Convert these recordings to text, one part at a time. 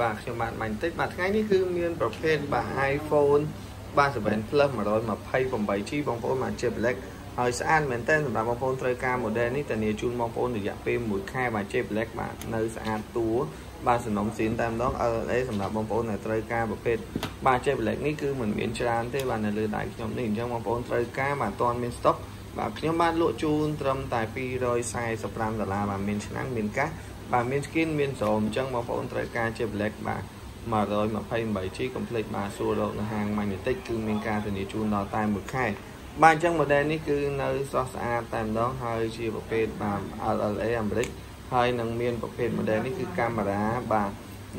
បាទខ្ញុំបាទបាញ់បន្តិចបាទថ្ងៃនេះគឺមានប្រភេទបាទ iPhone បាទ7 Plus 128G បងប្អូនមកជា Black ហើយស្អាតមែនតើសម្រាប់បងប្អូនត្រូវការ model នេះធានាជូនបងប្អូនរយៈពេល1ខែបាទជា Black បាទនៅស្អាតតួបាទសំណុំស៊ីនតែម្ដង LA សម្រាប់បងប្អូនដែលត្រូវការប្រភេទបាទជា Black នេះគឺមិនមានច្រើនទេបាទនៅលើដៃខ្ញុំនេះអញ្ចឹងបងប្អូនត្រូវការបាទអត់ទាន់មាន stock បាទខ្ញុំបានលក់ជូនត្រឹមតែ245ដុល្លារបាទមានឆ្នាំងមានកាស បាទមាន skin មានស្រោមអញ្ចឹងបងប្អូនត្រូវការជា black បាទ 128G complete បាទសួររកនៅហាង Magnetic គឺមានការធានាជូនដល់តែមួយខែបាទអញ្ចឹង model នេះគឺនៅស្រស់ស្អាតតែម្ដងហើយជាប្រភេទបាទ LLA អាមេរិកហើយនឹងមានប្រភេទ model នេះគឺកាមេរ៉ាបាទ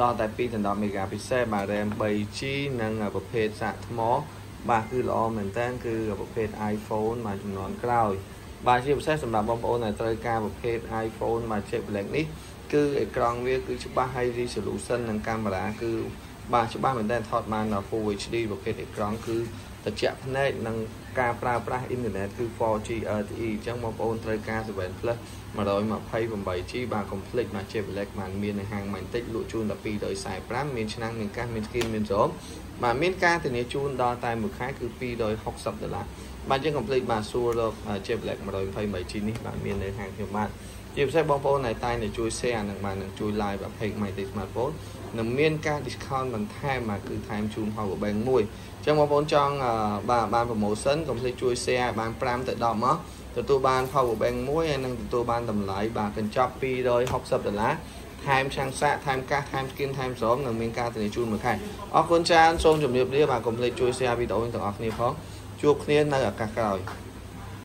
ដល់តែ2.10 megapixel បាទ RAM 3G និងប្រភេទសាកថ្មបាទគឺល្អមែនតើគឺប្រភេទ iPhone បាទចំនួនក្រោយ បាទជាពិសេសសម្រាប់បងប្អូនដែលត្រូវការប្រភេទ iPhone បាទ chip black នេះគឺអេក្រង់វាគឺច្បាស់ហើយ resolution និងកាមេរ៉ាគឺបាទច្បាស់មែនតើថតបានដល់ Full HD ប្រភេទអេក្រង់គឺត្រជាក់ភ្នែកនិងការប្រើប្រាស់អ៊ីនធឺណិតគឺ 4G LTE អញ្ចឹងបងប្អូនត្រូវការ7 Plus 128G បាទ complete មកជា black បានមាននៅហាង Mantic លក់ជូនដល់245មានឆ្នាំងមានកាសមាន skin មានស្រោមបាទមានការធានាជូនដល់តែមួយខែគឺ260ដុល្លារ បាទយើង complete បាទសួររកជា black 128G នេះបាទមាននៅហាងខ្ញុំបាទជាពិសេសបងប្អូនដែលតែងតែជួយ share នឹងបាននឹងជួយ live ប្រភេទ Mighty Smartphone នឹងមានការ discount បន្ថែមបាទគឺថែមជូន power bank មួយអញ្ចឹងបងប្អូនចង់បាទបាន promotion កុំភ្លេចជួយ share ឲ្យបាន5ទៅ10មកទទួលបាន power bank មួយហើយនឹងទទួលបានតម្លៃបាទកញ្ចប់260ដុល្លារថែមឆាំងសាកថែមកាសថែម skin ថែមស្រោមនិងមានការធានាជូនមួយខែអរគុណច្រើនសូមជម្រាបលាបាទកុំភ្លេចជួយ share វីដេអូនេះទាំងអស់គ្នាផង ជួបគ្នានៅឱកាសក្រោយ